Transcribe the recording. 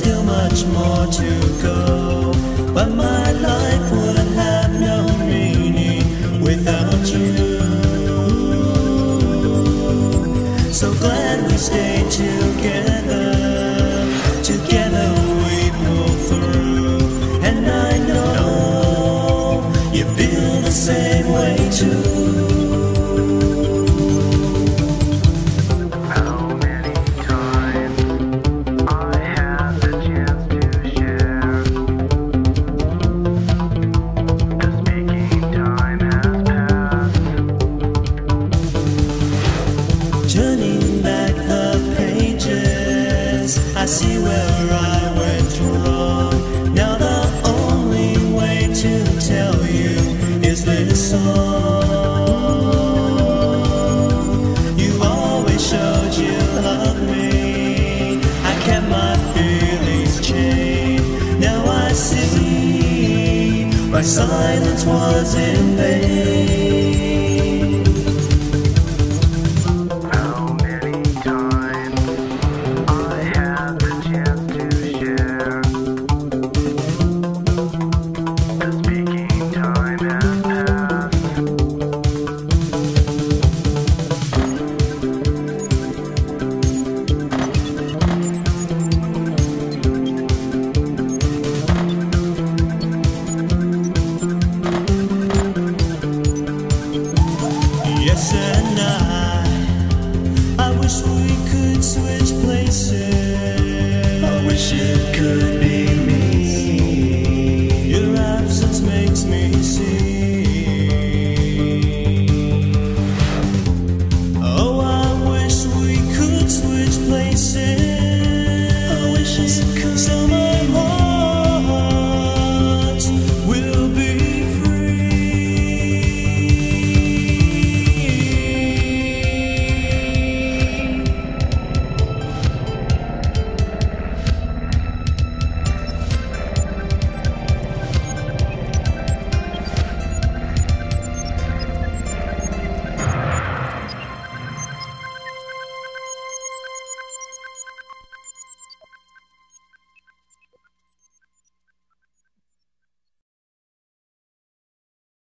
much more to go. But my life would have no meaning without you. So glad we stayed. Together silence was in vain. Yes, and I, I wish we could switch places. I wish it could be.